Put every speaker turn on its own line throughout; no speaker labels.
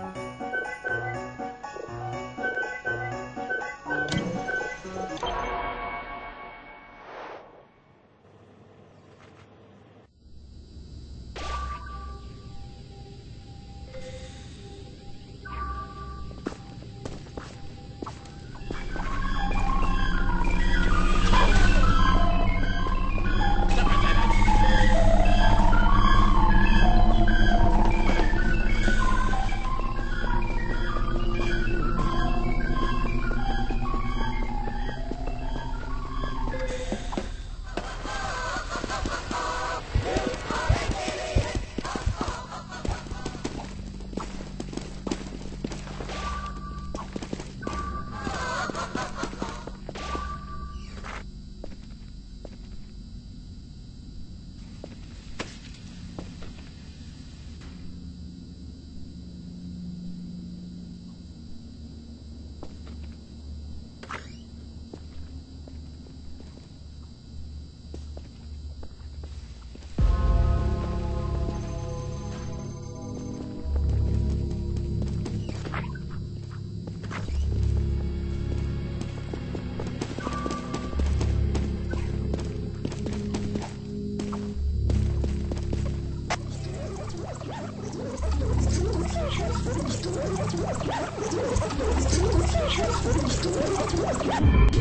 Thank you.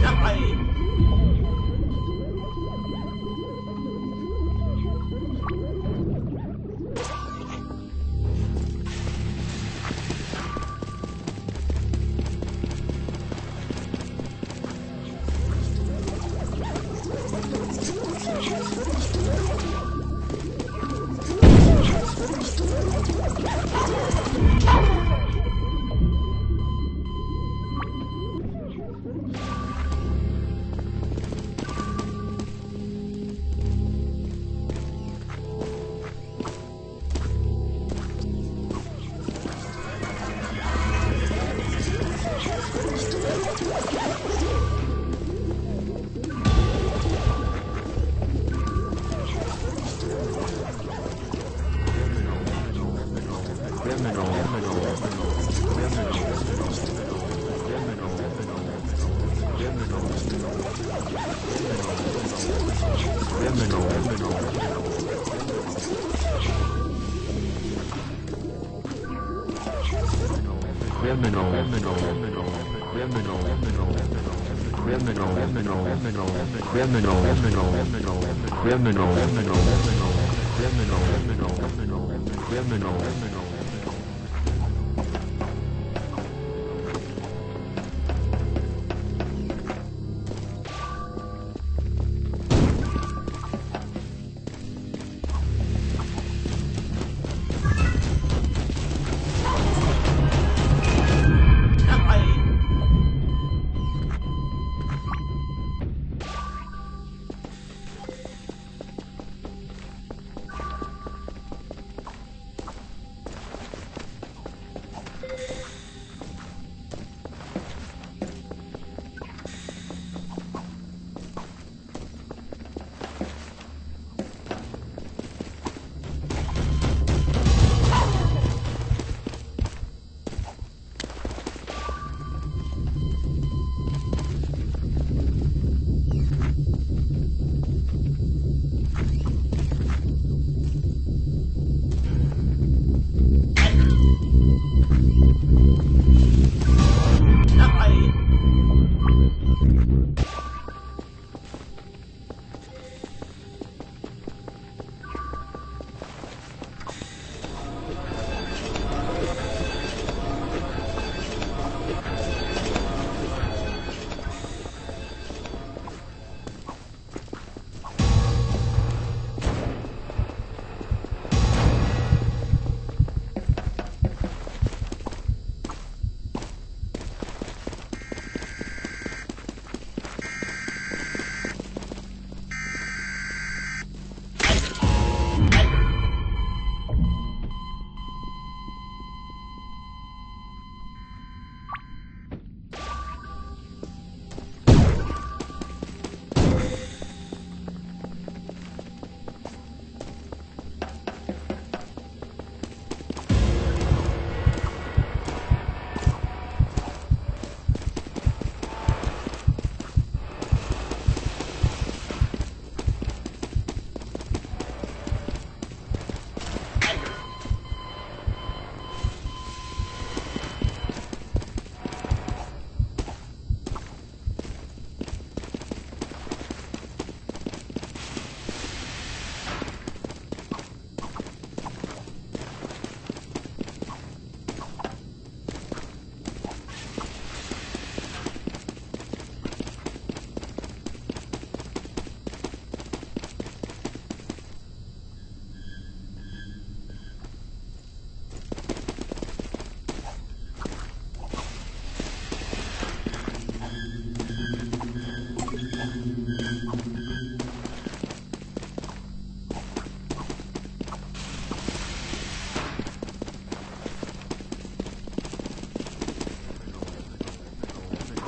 Not Criminal. Criminal. Criminal. Criminal. Criminal criminal, criminal, criminal, criminal, criminal, criminal, criminal, criminal, criminal, criminal, criminal, criminal, criminal, criminal, criminal, Thank you.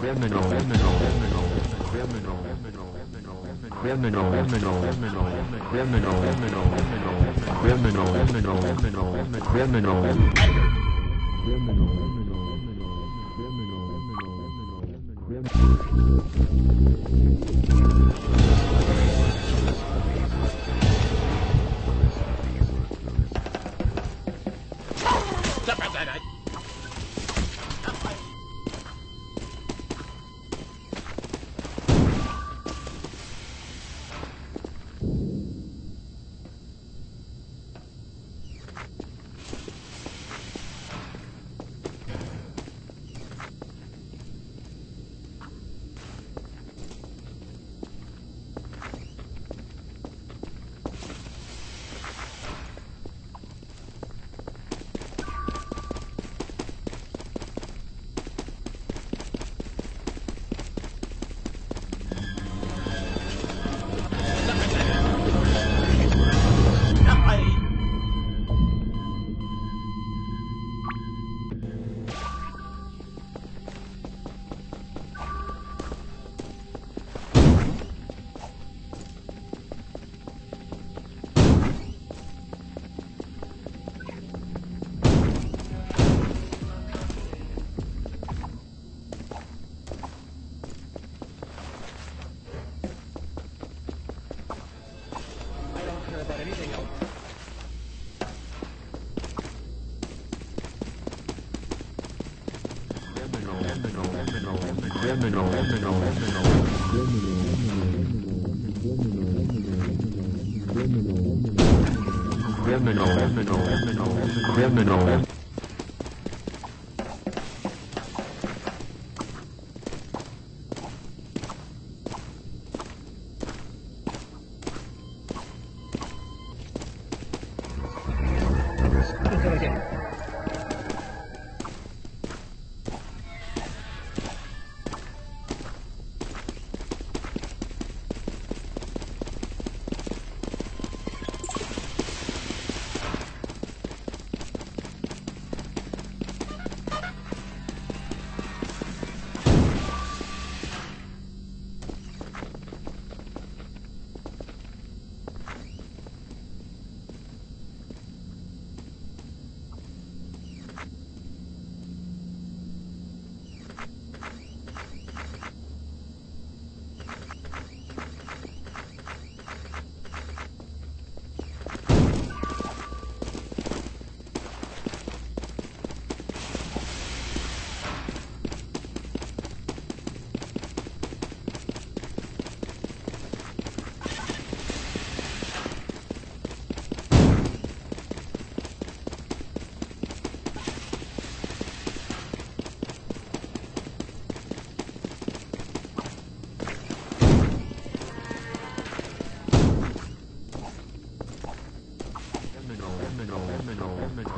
criminal, criminal, criminal, criminal, criminal, criminal, criminal, criminal, criminal, criminal, criminal, criminal. Criminal. Criminal. Criminal. Criminal. criminal, criminal,
criminal, criminal, criminal, criminal,
criminal.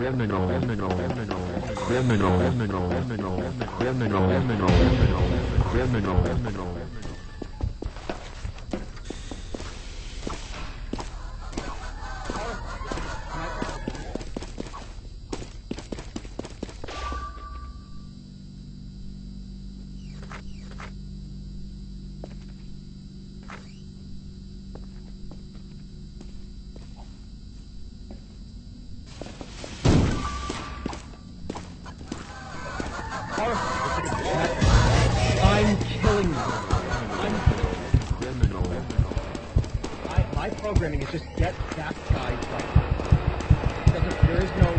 criminal, criminal, criminal, criminal, criminal, criminal, criminal, criminal, criminal, criminal. I'm killing you. I'm criminal. My, my programming is just get that guy right. There is no